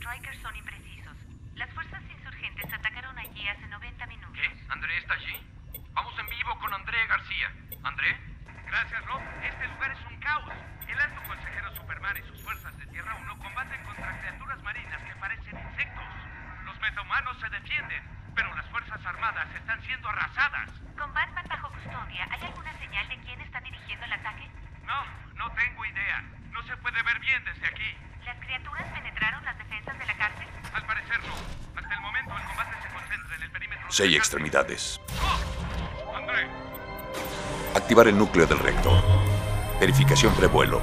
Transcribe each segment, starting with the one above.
strikers son imprecisos. Las fuerzas insurgentes atacaron allí hace 90 minutos. ¿Qué? ¿André está allí? Vamos en vivo con André García. ¿André? Gracias, Rob. Este lugar es un caos. El alto consejero Superman y sus fuerzas de Tierra 1 combaten contra criaturas marinas que parecen insectos. Los metahumanos se defienden, pero las fuerzas armadas están siendo arrasadas. Con Batman bajo custodia, ¿hay alguna señal de quién está dirigiendo el ataque? No, no tengo idea. No se puede ver bien desde aquí. ¿Las criaturas penetraron las defensas de la cárcel? Al parecer no. Hasta el momento el combate se concentra en el perímetro. de Seis la extremidades. ¡Oh! ¡André! Activar el núcleo del reactor. Verificación prevuelo.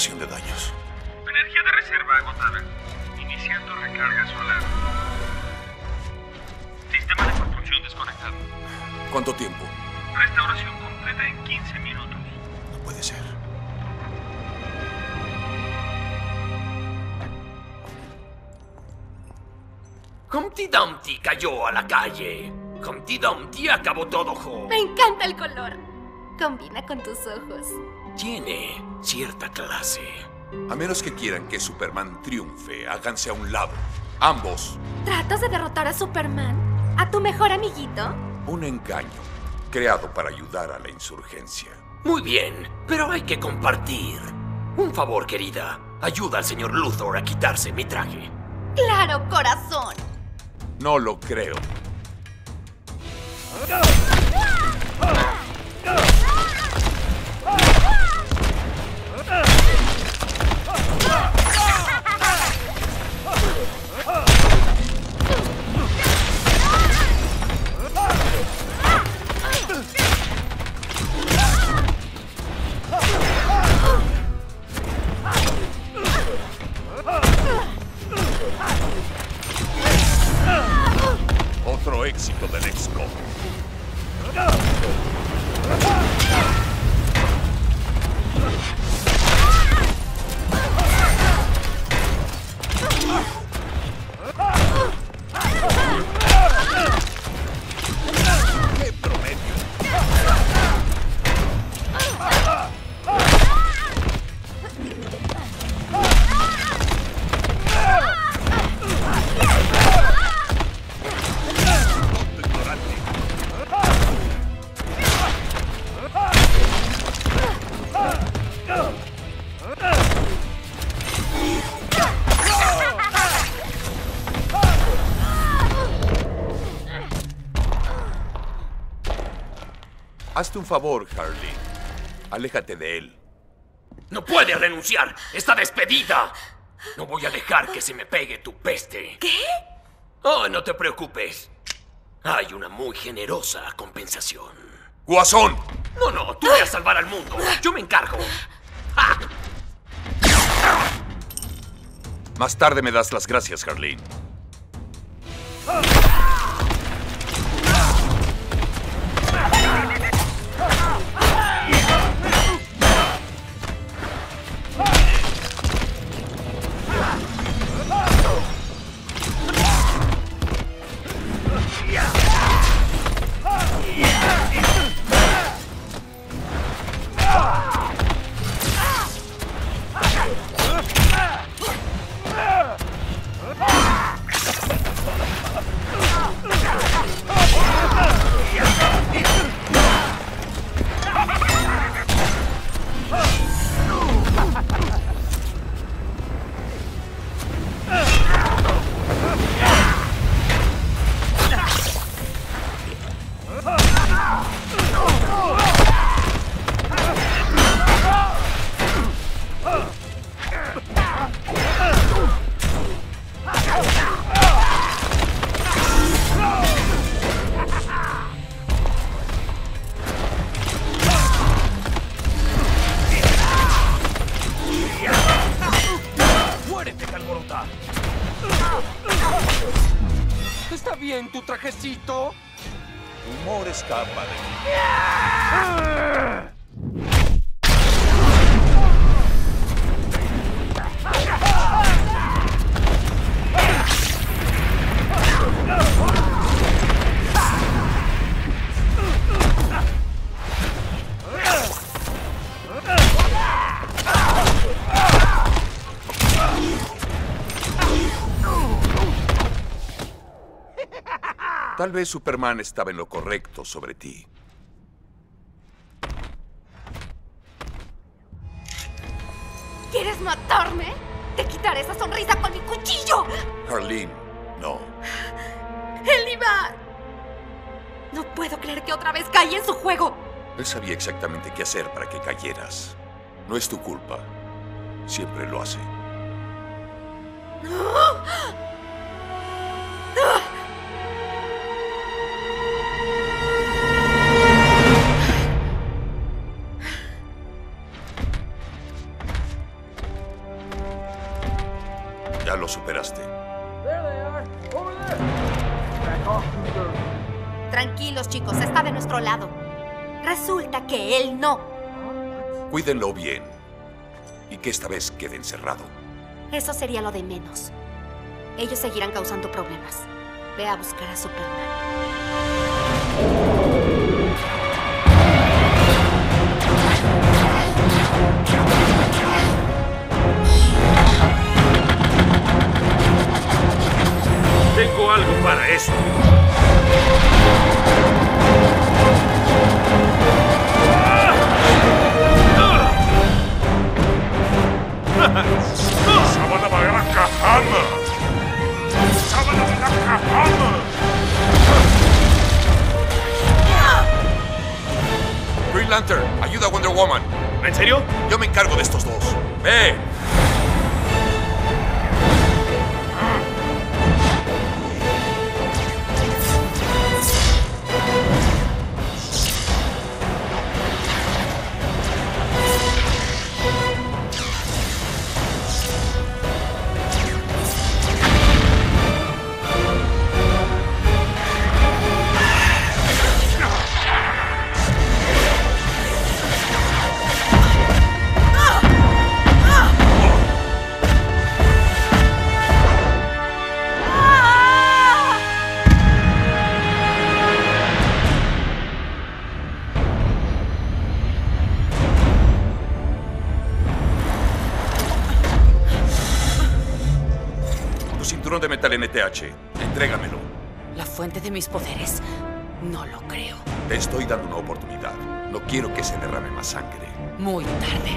Evaluación de daños. Energía de reserva agotada. Iniciando recarga solar. Sistema de construcción desconectado. ¿Cuánto tiempo? Restauración completa en 15 minutos. No puede ser. Humpty Dumpty cayó a la calle. Humpty Dumpty acabó todo jo. Me encanta el color. Combina con tus ojos. Tiene cierta clase. A menos que quieran que Superman triunfe, háganse a un lado. Ambos. ¿Tratas de derrotar a Superman? ¿A tu mejor amiguito? Un engaño creado para ayudar a la insurgencia. Muy bien, pero hay que compartir. Un favor, querida. Ayuda al señor Luthor a quitarse mi traje. Claro, corazón. No lo creo. Hazte un favor, Harley. Aléjate de él. No puede renunciar. Está despedida. No voy a dejar que se me pegue tu peste. ¿Qué? Oh, no te preocupes. Hay una muy generosa compensación. ¡Guasón! No, no, tú voy a salvar al mundo. Yo me encargo. ¡Ja! Más tarde me das las gracias, ¿Está bien tu trajecito? El humor escapa de mí. ¡Ah! Tal vez Superman estaba en lo correcto sobre ti. ¿Quieres matarme? Te quitaré esa sonrisa con mi cuchillo. Harleen, no. ¡Él iba! No puedo creer que otra vez caí en su juego. Él sabía exactamente qué hacer para que cayeras. No es tu culpa. Siempre lo hace. Ya que él no. Cuídenlo bien. Y que esta vez quede encerrado. Eso sería lo de menos. Ellos seguirán causando problemas. Ve a buscar a Superman. Tengo algo para eso. Serio? Yo me encargo de estos dos. ¡Ve! Metal NTH. Entrégamelo. La fuente de mis poderes. No lo creo. Te estoy dando una oportunidad. No quiero que se derrame más sangre. Muy tarde.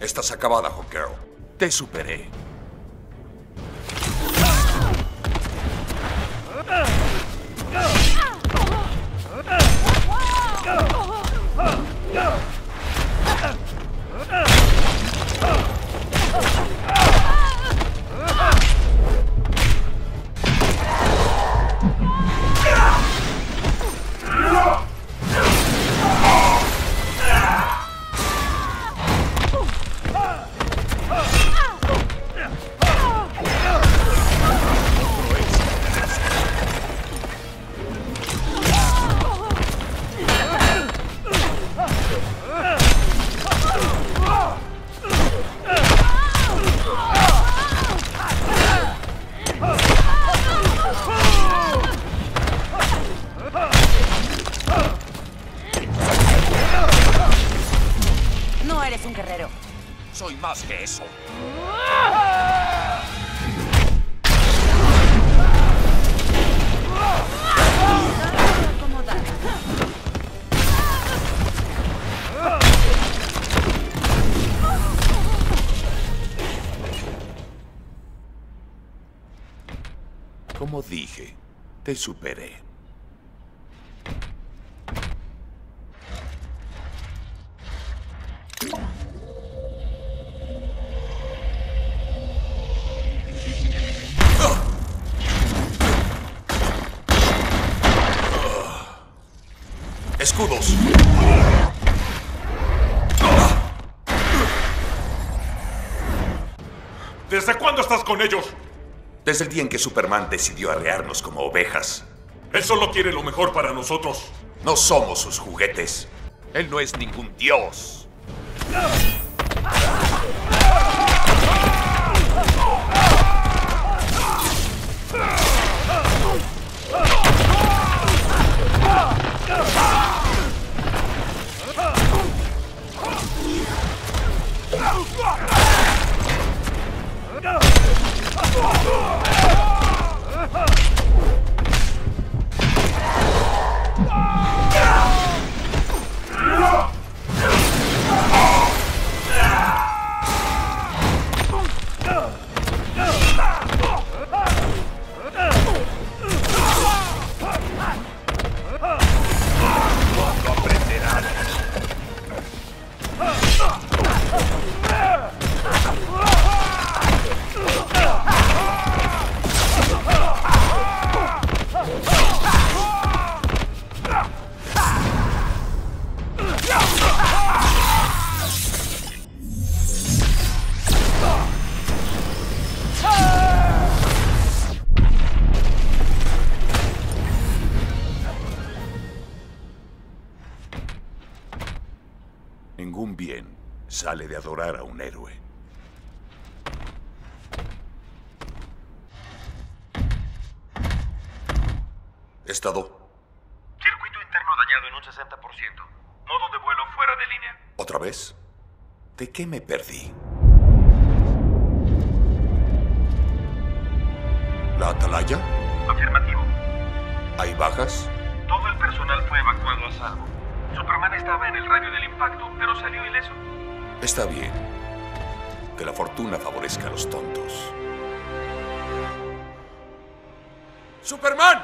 Estás acabada, Hawkgirl. Te superé. Soy más que eso. Como dije, te superé. ¿Desde cuándo estás con ellos? Desde el día en que Superman decidió arrearnos como ovejas. Él solo quiere lo mejor para nosotros. No somos sus juguetes. Él no es ningún dios. Ningún bien sale de adorar a un héroe. Estado. Circuito interno dañado en un 60%. Modo de vuelo fuera de línea. ¿Otra vez? ¿De qué me perdí? ¿La atalaya? Afirmativo. ¿Hay bajas? Todo el personal fue evacuado a salvo. Superman estaba en el radio del impacto, pero salió ileso. Está bien. Que la fortuna favorezca a los tontos. ¡Superman!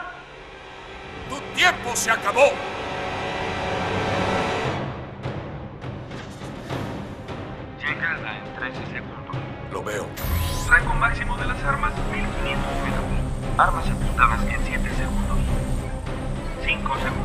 ¡Tu tiempo se acabó! Llegada en 13 segundos. Lo veo. Rango máximo de las armas, 1500 metros. Armas apuntadas en 7 segundos. 5 segundos.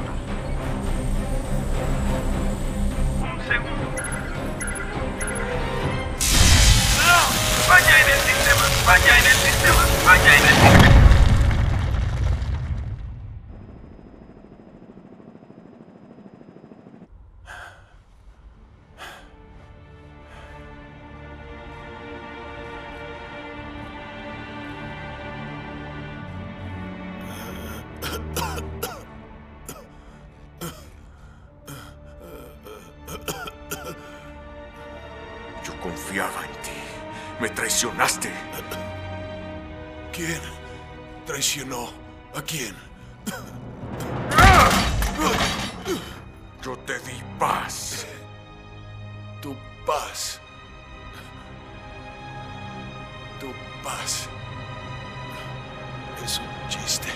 Yo confiaba en ti. Me traicionaste. ¿Quién traicionó a quién? Yo te di paz. Tu paz. Tu paz. Es un chiste.